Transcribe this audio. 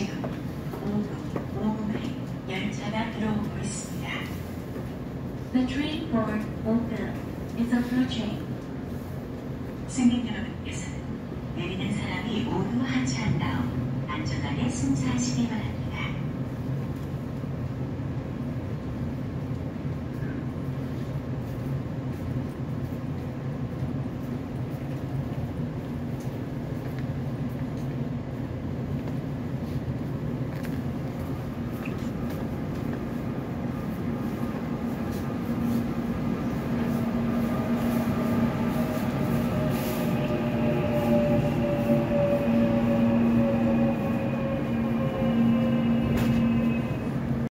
지금 열차가 들어오고 있습니다. The train for Mobile is approaching. 승객 여러분께서는 내리는 사람이 모두 하차한 다음 안전하게 승차하시기 바랍니다.